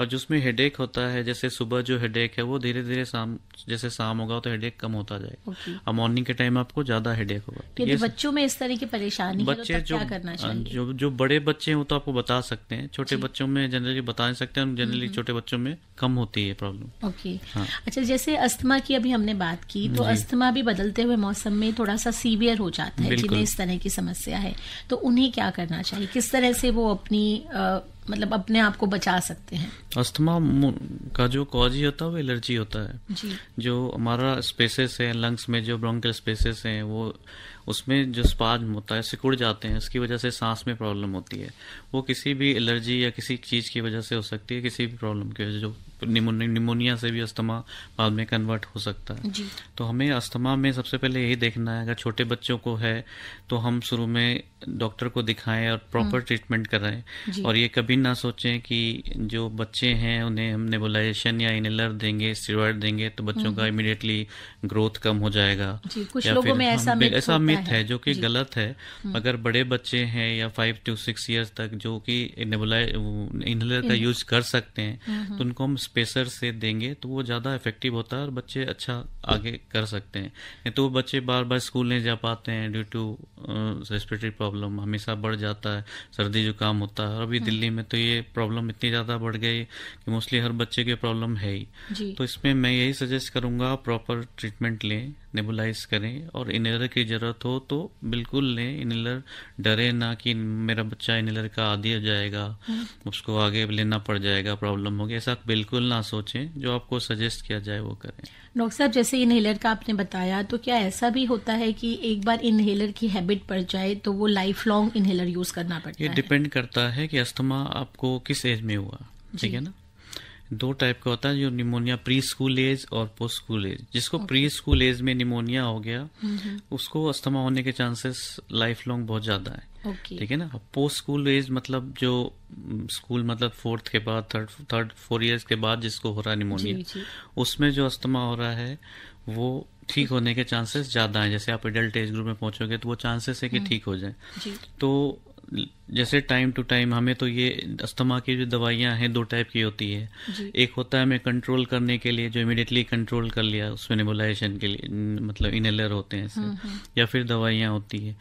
और जिसमें हेड होता है जैसे सुबह जो हेड है वो धीरे धीरे शाम जैसे शाम होगा तो हेड कम होता जाएगा। और मॉर्निंग के टाइम आपको ज़्यादा हेड होगा। बच्चों में इस तरह की परेशानी बच्चे जो जो जो बड़े बच्चे हैं वो तो आपको बता सकते हैं। छोटे बच्चों में जनरली बता नहीं सकते हैं जनरली छोटे बच्चों में कम होती है प्रॉब्लम ओके हाँ। अच्छा जैसे अस्थमा की अभी हमने बात की तो अस्थमा भी बदलते हुए मौसम में थोड़ा सा सीवियर हो जाता है जिन्हें इस तरह की समस्या है। तो उन्हें क्या करना चाहिए? किस तरह से वो अपनी आ, मतलब अपने आप को बचा सकते हैं? अस्थमा का जो कॉज ही होता है वो एलर्जी होता है। जी। जो हमारा स्पेसेस है लंग्स में जो ब्रोंकल स्पेसेस हैं वो उसमें जो स्पाज्म होता है सिकुड़ जाते हैं इसकी वजह से सांस में प्रॉब्लम होती है। वो किसी भी एलर्जी या किसी चीज़ की वजह से हो सकती है किसी भी प्रॉब्लम की वजह जो निमोनिया से भी अस्थमा बाद में कन्वर्ट हो सकता है। जी। तो हमें अस्थमा में सबसे पहले यही देखना है अगर छोटे बच्चों को है तो हम शुरू में डॉक्टर को दिखाएँ और प्रॉपर ट्रीटमेंट कराएँ। और ये कभी ना सोचें कि जो बच्चे हैं उन्हें हम नेबुलाइजेशन या इनहेलर देंगे स्टीरॉयड देंगे तो बच्चों का इमिडिएटली ग्रोथ कम हो जाएगा। कुछ लोगों में ऐसा ऐसा मिथ है। जो कि गलत है। अगर बड़े बच्चे हैं या फाइव टू सिक्स ईयर्स तक जो कि नेबुलाई इनहेलर का यूज़ कर सकते हैं तो उनको हम स्पेसर से देंगे तो वो ज़्यादा इफ़ेक्टिव होता है और बच्चे अच्छा आगे कर सकते हैं। नहीं तो वो बच्चे बार बार स्कूल नहीं जा पाते हैं ड्यू टू रेस्पिरेटरी प्रॉब्लम हमेशा बढ़ जाता है सर्दी जुकाम होता है। और अभी दिल्ली में तो ये प्रॉब्लम इतनी ज़्यादा बढ़ गई कि मोस्टली हर बच्चे की प्रॉब्लम है ही। तो इसमें मैं यही सजेस्ट करूँगा प्रॉपर ट्रीटमेंट लें। नेबुलाइज करें और इनहेलर की ज़रूरत हो तो बिल्कुल लें इनहेलर डरे ना कि मेरा बच्चा इनहेलर का आदि हो जाएगा उसको आगे लेना पड़ जाएगा प्रॉब्लम होगी। ऐसा बिल्कुल ना सोचें जो आपको सजेस्ट किया जाए वो करें। डॉक्टर साहब जैसे इनहेलर का आपने बताया तो क्या ऐसा भी होता है कि एक बार इनहेलर की हैबिट पड़ जाए तो वो लाइफ लॉन्ग इनहेलर यूज़ करना पड़ता है? ये डिपेंड करता है कि अस्थमा आपको किस एज में हुआ ठीक है ना? दो टाइप का होता है जो निमोनिया प्री स्कूल एज और पोस्ट स्कूल एज जिसको okay. प्री स्कूल एज में निमोनिया हो गया उसको अस्थमा होने के चांसेस लाइफ लॉन्ग बहुत ज़्यादा है। ठीक okay. है ना? पोस्ट स्कूल एज मतलब जो स्कूल मतलब फोर्थ के बाद थर्ड थर्ड फोर इयर्स के बाद जिसको हो रहा है निमोनिया उसमें जो अस्थमा हो रहा है वो ठीक होने के चांसेस ज़्यादा हैं। जैसे आप एडल्ट एज ग्रुप में पहुंचोगे तो वो चांसेस है कि ठीक हो जाए। तो जैसे टाइम टू टाइम हमें तो ये अस्थमा की जो दवाइयाँ हैं दो टाइप की होती है। एक होता है हमें कंट्रोल करने के लिए जो इमिडिएटली कंट्रोल कर लिया उसमें नेबुलाइजेशन के लिए मतलब इनहेलर होते हैं हम्म, हम्म। या फिर दवाइयाँ होती है।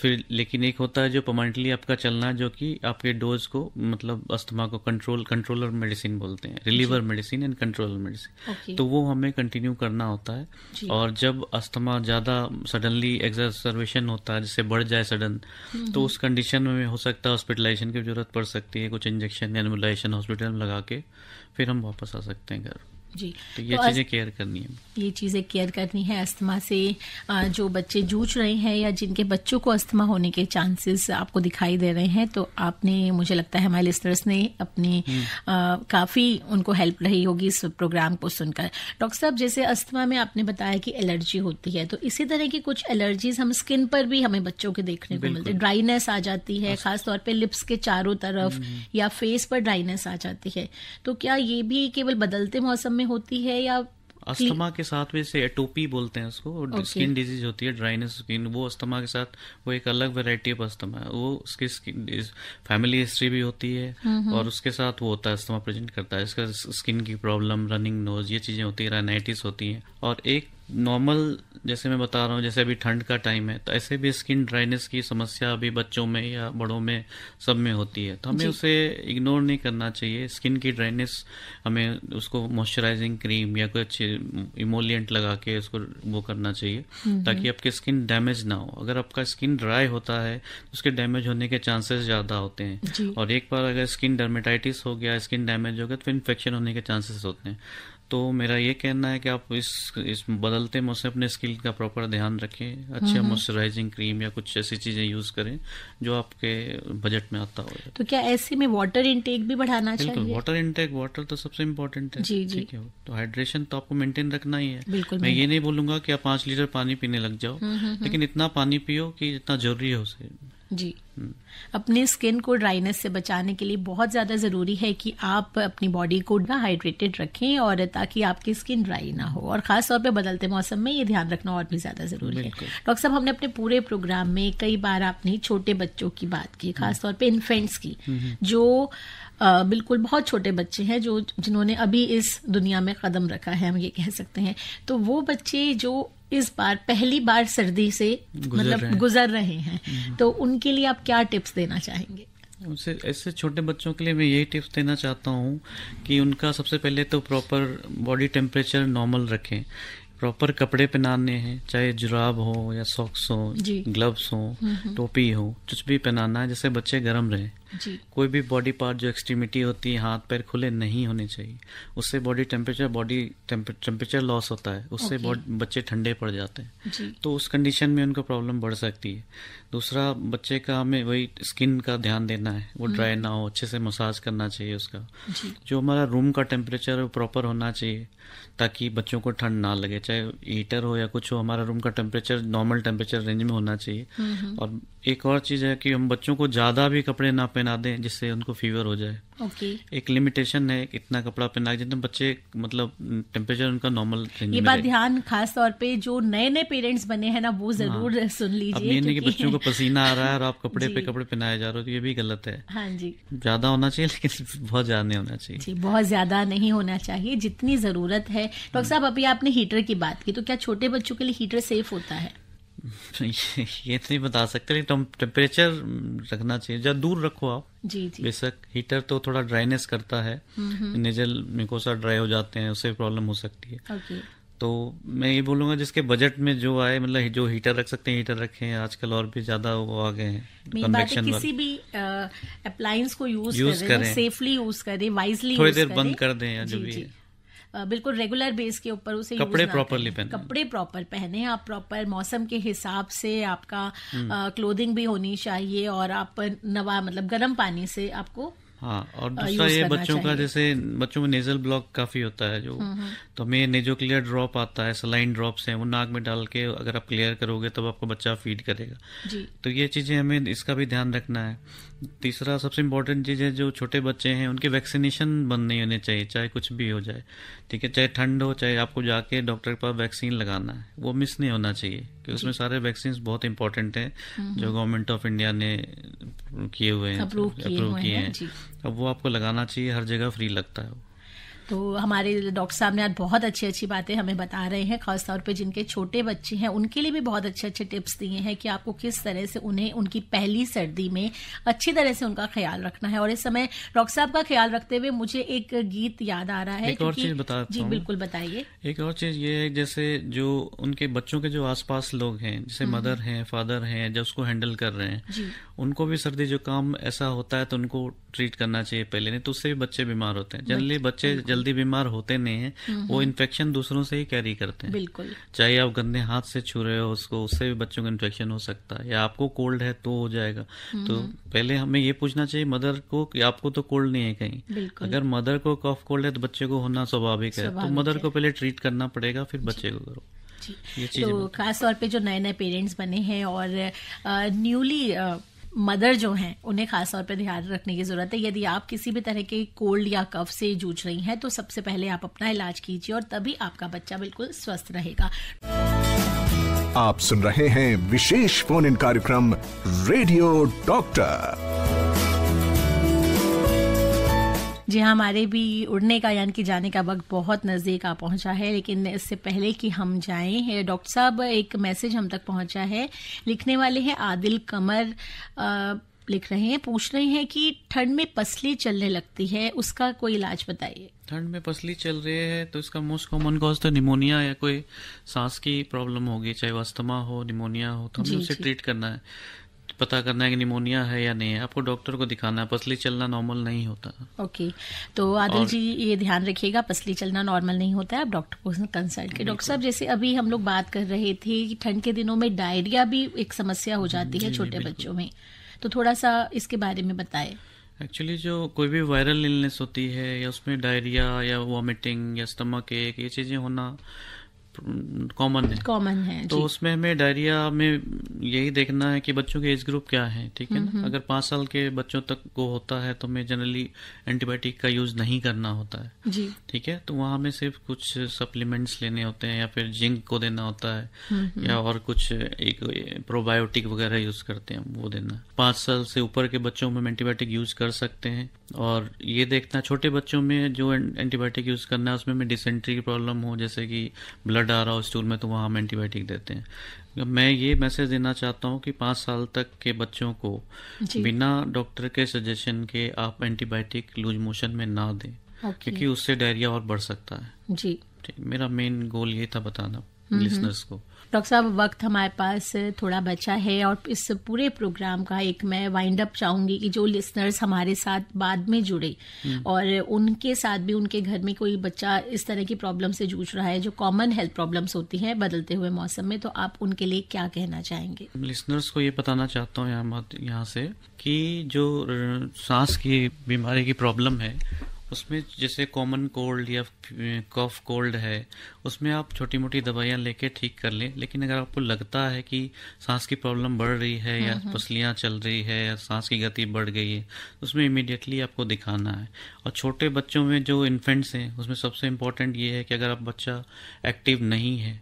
फिर लेकिन एक होता है जो परमानेंटली आपका चलना जो कि आपके डोज को मतलब अस्थमा को कंट्रोल कंट्रोलर मेडिसिन बोलते हैं reliever medicine and controller medicine तो वो हमें कंटिन्यू करना होता है और जब अस्थमा ज़्यादा सडनली एग्जर्वेशन होता है जिससे बढ़ जाए सडन तो उस कंडीशन में हो सकता है हॉस्पिटलाइजेशन की ज़रूरत पड़ सकती है कुछ इंजेक्शन एनमुलाइजेशन हॉस्पिटल में लगा के फिर हम वापस आ सकते हैं घर। जी। तो ये तो चीज़ें केयर करनी है। ये चीज़ें केयर करनी है अस्थमा से जो बच्चे जूझ रहे हैं या जिनके बच्चों को अस्थमा होने के चांसेस आपको दिखाई दे रहे हैं तो आपने मुझे लगता है हमारे लिस्टर्स ने अपनी हम्म। काफ़ी उनको हेल्प रही होगी इस प्रोग्राम को सुनकर। डॉक्टर साहब जैसे अस्थमा में आपने बताया कि एलर्जी होती है तो इसी तरह की कुछ एलर्जीज हम स्किन पर भी हमें बच्चों के देखने को मिलते हैं। ड्राइनेस आ जाती है खासतौर पर लिप्स के चारों तरफ़ हम्म। या फेस पर ड्राइनेस आ जाती है। तो क्या ये भी केवल बदलते मौसम में होती है या अस्थमा के साथ वैसे एटोपी बोलते हैं उसको okay. स्किन डिज़ीज़ होती है ड्राइनेस स्किन वो अस्थमा के साथ वो एक अलग वेराइटी ऑफ़ अस्थमा है। वो उसकी स्किन फैमिली हिस्ट्री भी होती है और उसके साथ वो होता है अस्थमा प्रेजेंट करता है। इसका स्किन की प्रॉब्लम रनिंग नोज़ ये चीज़ें होती है राइनाइटिस होती है और एक नॉर्मल जैसे मैं बता रहा हूँ जैसे अभी ठंड का टाइम है तो ऐसे भी स्किन ड्राइनेस की समस्या अभी बच्चों में या बड़ों में सब में होती है। तो हमें उसे इग्नोर नहीं करना चाहिए। स्किन की ड्राइनेस हमें उसको मॉइस्चराइजिंग क्रीम या कोई अच्छी इमोलियंट लगा के उसको वो करना चाहिए ताकि आपकी स्किन डैमेज ना हो। अगर आपका स्किन ड्राई होता है तो उसके डैमेज होने के चांसेस ज़्यादा होते हैं। और एक बार अगर स्किन डर्मेटाइटिस हो गया स्किन डैमेज हो गया तो फिर इन्फेक्शन होने के चांसेस होते हैं। तो मेरा ये कहना है कि आप इस इस बदलते मौसम अपने स्किन का प्रॉपर ध्यान रखें अच्छा मॉइस्चराइजिंग क्रीम या कुछ ऐसी चीज़ें यूज़ करें जो आपके बजट में आता हो। तो क्या ऐसे में वाटर इनटेक भी बढ़ाना चाहिए? वाटर इनटेक वाटर तो सबसे इम्पोर्टेंट है। जी जी। है तो हाइड्रेशन तो आपको मेंटेन रखना ही है। बिल्कुल मैं ये नहीं बोलूँगा कि आप पाँच लीटर पानी पीने लग जाओ। लेकिन इतना पानी पियो कि जितना ज़रूरी है उसे। जी। अपने स्किन को ड्राइनेस से बचाने के लिए बहुत ज़्यादा ज़रूरी है कि आप अपनी बॉडी को ना हाइड्रेटेड रखें और ताकि आपकी स्किन ड्राई ना हो। और ख़ास तौर पे बदलते मौसम में ये ध्यान रखना और भी ज़्यादा ज़रूरी है। डॉक्टर साहब हमने अपने पूरे प्रोग्राम में कई बार आपने छोटे बच्चों की बात की खासतौर पर इन्फेंट्स की हम्म, हम्म। जो आ, बिल्कुल बहुत छोटे बच्चे हैं जो जिन्होंने अभी इस दुनिया में कदम रखा है हम ये कह सकते हैं। तो वो बच्चे जो इस बार पहली बार सर्दी से मतलब गुजर रहे हैं। हम्म। तो उनके लिए आप क्या टिप्स देना चाहेंगे? उनसे ऐसे छोटे बच्चों के लिए मैं यही टिप्स देना चाहता हूँ कि उनका सबसे पहले तो प्रॉपर बॉडी टेम्परेचर नॉर्मल रखें। प्रॉपर कपड़े पहनाने हैं चाहे जुराब हो या सॉक्स हो ग्लव्स हो हम्म, हम्म। टोपी हो कुछ भी पहनाना है जिससे बच्चे गर्म रहे। कोई भी बॉडी पार्ट जो एक्सट्रीमिटी होती है हाथ पैर खुले नहीं होने चाहिए। उससे body temperature body temperature loss होता है। उससे बच्चे ठंडे पड़ जाते हैं। तो उस कंडीशन में उनको प्रॉब्लम बढ़ सकती है। दूसरा बच्चे का हमें वही स्किन का ध्यान देना है। वो ड्राई हम्म। ना हो अच्छे से मसाज करना चाहिए उसका। जो। हमारा रूम का टेम्परेचर है प्रॉपर होना चाहिए ताकि बच्चों को ठंड ना लगे। चाहे हीटर हो या कुछ हो हमारा रूम का टेम्परेचर नॉर्मल टेम्परेचर रेंज में होना चाहिए। हम्म, हम्म। और एक और चीज़ है कि हम बच्चों को ज़्यादा भी कपड़े ना पहने पहना दें जिससे उनको फीवर हो जाए। ओके एक लिमिटेशन है इतना कपड़ा पहना जितने बच्चे मतलब टेम्परेचर उनका नॉर्मल ये बात ध्यान खास तौर पे जो नए नए पेरेंट्स बने हैं ना वो ज़रूर हाँ, सुन लीजिए अब ये नहीं कि बच्चों को पसीना आ रहा है और आप कपड़े पे कपड़े पहनाए जा रहे हो तो ये भी गलत है। हाँ जी। ज़्यादा होना चाहिए लेकिन बहुत ज़्यादा नहीं होना चाहिए। जी बहुत ज़्यादा नहीं होना चाहिए जितनी ज़रूरत है। डॉक्टर साहब अभी आपने हीटर की बात की तो क्या छोटे बच्चों के लिए हीटर सेफ़ होता है? ये तो नहीं बता सकते लेकिन टेम्परेचर रखना चाहिए। जब दूर रखो आप। जी जी। बेशक हीटर तो थोड़ा ड्राइनेस करता है। नेजल मिकोसा ड्राई हो जाते हैं उससे प्रॉब्लम हो सकती है। तो मैं ये बोलूँगा जिसके बजट में जो आए मतलब जो हीटर रख सकते हैं हीटर रखें आजकल और भी ज़्यादा वो आ गए हैं। कन्वेक्शन किसी भी अप्लायंस को यूज़, यूज़ करें सेफली यूज़ करें वाइजली थोड़ी देर बंद कर। दें या जो भी बिल्कुल रेगुलर बेस के ऊपर उसे कपड़े प्रॉपरली पहने कपड़े प्रॉपर पहने आप प्रॉपर मौसम के हिसाब से आपका क्लोथिंग हम्म। भी होनी चाहिए और आप नवा मतलब गर्म पानी से आपको हाँ और दूसरा ये बच्चों का जैसे बच्चों में नेजल ब्लॉक काफ़ी होता है जो हम्म, हम्म। तो हमें नेजो क्लियर ड्रॉप आता है सलाइन ड्रॉप्स हैं वो नाक में डाल के अगर आप क्लियर करोगे तब तो आपको बच्चा फ़ीड करेगा। जी। तो ये चीज़ें हमें इसका भी ध्यान रखना है। तीसरा सबसे इम्पोर्टेंट चीज़ है जो छोटे बच्चे हैं उनके वैक्सीनेशन बंद नहीं होने चाहिए चाहे कुछ भी हो जाए। ठीक है चाहे ठंड हो चाहे आपको जाके डॉक्टर के पास वैक्सीन लगाना है वो मिस नहीं होना चाहिए क्योंकि उसमें सारे वैक्सीन बहुत इंपॉर्टेंट हैं हम्म, जो गवर्नमेंट ऑफ़ इंडिया ने किए हुए हैं अप्रूव किए हैं अब वो आपको लगाना चाहिए हर जगह फ्री लगता है वो। तो हमारे डॉक्टर साहब ने आज बहुत अच्छी अच्छी बातें हमें बता रहे हैं खासतौर पे जिनके छोटे बच्चे हैं उनके लिए भी बहुत अच्छे अच्छे टिप्स दिए हैं कि आपको किस तरह से उन्हें उनकी पहली सर्दी में अच्छी तरह से उनका ख्याल रखना है। और इस समय डॉक्टर साहब का ख्याल रखते हुए मुझे एक गीत याद आ रहा है एक और चीज़ बता जी बिल्कुल बताइए। एक और चीज़ ये है जैसे जो उनके बच्चों के जो आसपास लोग हैं जैसे मदर हम्म। हैं फादर हैं जो उसको हैंडल कर रहे हैं उनको भी सर्दी जुकाम ऐसा होता है तो उनको ट्रीट करना चाहिए पहले नहीं तो उससे भी बच्चे बीमार होते हैं। जनरली बच्चे जल्दी बीमार होते नहीं है हम्म, वो इन्फेक्शन हम्म। दूसरों से ही कैरी करते हैं। बिल्कुल। चाहे आप गंदे हाथ से छू रहे हो उसको उससे भी बच्चों को इन्फेक्शन हो सकता है या आपको कोल्ड है तो हो जाएगा। हम्म, तो पहले हमें ये पूछना चाहिए मदर को कि आपको तो कोल्ड नहीं है कहीं? अगर मदर को कफ कोल्ड है तो बच्चे को होना स्वाभाविक है। तो मदर को पहले ट्रीट करना पड़ेगा फिर बच्चे को करो। तो खास तौर पे जो नए नए पेरेंट्स बने हैं और न्यूली मदर जो हैं, उन्हें खास तौर पर ध्यान रखने की ज़रूरत है। यदि आप किसी भी तरह के कोल्ड या कफ से जूझ रही हैं तो सबसे पहले आप अपना इलाज कीजिए और तभी आपका बच्चा बिल्कुल स्वस्थ रहेगा। आप सुन रहे हैं विशेष फ़ोन इन कार्यक्रम, रेडियो डॉक्टर। जी हाँ हमारे भी उड़ने का यानी कि जाने का वक्त बहुत नज़दीक आ पहुँचा है लेकिन इससे पहले कि हम जाएँ डॉक्टर साहब एक मैसेज हम तक पहुँचा है। लिखने वाले हैं आदिल कमर आ, लिख रहे हैं पूछ रहे हैं कि ठंड में पसली चलने लगती है उसका कोई इलाज बताइए। ठंड में पसली चल रही है तो इसका मोस्ट कॉमन कॉज तो निमोनिया या कोई सांस की प्रॉब्लम होगी चाहे वस्तमा हो निमोनिया हो तो हमें उसे ट्रीट करना है। पता करना है कि निमोनिया है या नहीं है। आपको डॉक्टर को दिखाना है पसली चलना नॉर्मल नहीं होता। Okay okay. तो आदिल जी ये ध्यान रखिएगा पसली चलना नॉर्मल नहीं होता है। आप डॉक्टर को कंसल्ट के डॉक्टर साहब जैसे अभी हम लोग बात कर रहे थे कि ठंड के दिनों में डायरिया भी एक समस्या हो जाती है छोटे बच्चों में। तो थोड़ा सा इसके बारे में बताए। एक्चुअली जो कोई भी वायरल इलनेस होती है या उसमें डायरिया या वॉमिटिंग या स्टमक एक ये चीज़ें होना कॉमन है। कॉमन है तो उसमें हमें डायरिया में यही देखना है कि बच्चों के एज ग्रुप क्या है ठीक है ना। अगर पाँच साल के बच्चों तक को होता है तो हमें जनरली एंटीबायोटिक का यूज़ नहीं करना होता है। जी। ठीक है? तो वहाँ हमें सिर्फ़ कुछ सप्लीमेंट्स लेने होते हैं या फिर जिंक को देना होता है या और कुछ एक प्रोबायोटिक वगैरह यूज़ करते हैं वो देना पाँच साल से ऊपर के बच्चों में एंटीबायोटिक यूज़ कर सकते हैं और ये देखना छोटे बच्चों में जो एंटीबायोटिक यूज़ करना है उसमें डिसेंट्री की प्रॉब्लम हो जैसे कि ब्लड आ रहा हो स्टूल में तो वहाँ हम एंटीबायोटिक देते हैं। मैं ये मैसेज देना चाहता हूँ कि पाँच साल तक के बच्चों को बिना डॉक्टर के सजेशन के आप एंटीबायोटिक लूज मोशन में ना दें क्योंकि उससे डायरिया और बढ़ सकता है। जी। मेरा मेन गोल ये था बताना लिसनर्स को। डॉक्टर साहब वक्त हमारे पास थोड़ा बचा है और इस पूरे प्रोग्राम का एक मैं वाइंड अप चाहूँगी कि जो लिसनर्स हमारे साथ बाद में जुड़े हम्म। और उनके साथ भी उनके घर में कोई बच्चा इस तरह की प्रॉब्लम से जूझ रहा है जो कॉमन हेल्थ प्रॉब्लम्स होती हैं बदलते हुए मौसम में तो आप उनके लिए क्या कहना चाहेंगे लिसनर्स को ये बताना चाहता हूँ यहाँ यहाँ से कि जो सांस की बीमारी की प्रॉब्लम है उसमें जैसे कॉमन कोल्ड या कॉफ कोल्ड है उसमें आप छोटी मोटी दवाइयाँ लेके ठीक कर लें। लेकिन अगर आपको लगता है कि सांस की प्रॉब्लम बढ़ रही है या पसलियाँ चल रही है या सांस की गति बढ़ गई है उसमें इमीडिएटली आपको दिखाना है। और छोटे बच्चों में जो इन्फेंट्स हैं उसमें सबसे इम्पोर्टेंट ये है कि अगर आप बच्चा एक्टिव नहीं है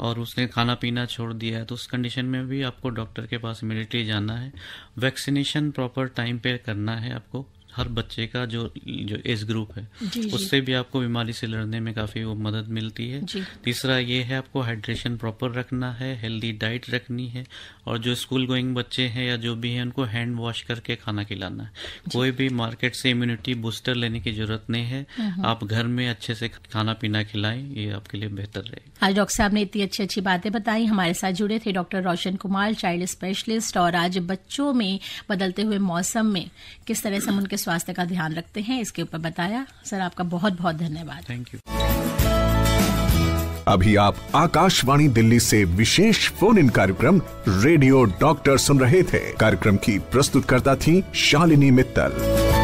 और उसने खाना पीना छोड़ दिया है तो उस कंडीशन में भी आपको डॉक्टर के पास इमिडिएटली जाना है। वैक्सीनेशन प्रॉपर टाइम पे करना है आपको। हर बच्चे का जो जो एज ग्रुप है उससे भी आपको बीमारी से लड़ने में काफ़ी वो मदद मिलती है। तीसरा ये है आपको हाइड्रेशन प्रॉपर रखना है हेल्दी डाइट रखनी है और जो स्कूल गोइंग बच्चे हैं या जो भी हैं उनको हैंड वॉश करके खाना खिलाना है। कोई भी मार्केट से इम्यूनिटी बूस्टर लेने की ज़रूरत नहीं है। आप घर में अच्छे से खाना पीना खिलाएँ ये आपके लिए बेहतर रहेगा। आज डॉक्टर साहब ने इतनी अच्छी अच्छी बातें बताई। हमारे साथ जुड़े थे doctor Roshan Kumar child specialist और आज बच्चों में बदलते हुए मौसम में किस तरह से हम उनके स्वास्थ्य का ध्यान रखते हैं। इसके ऊपर बताया। सर आपका बहुत बहुत धन्यवाद। थैंक यू अभी आप आकाशवाणी दिल्ली से विशेष फ़ोन इन कार्यक्रम रेडियो डॉक्टर सुन रहे थे। कार्यक्रम की प्रस्तुतकर्ता थी शालिनी मित्तल।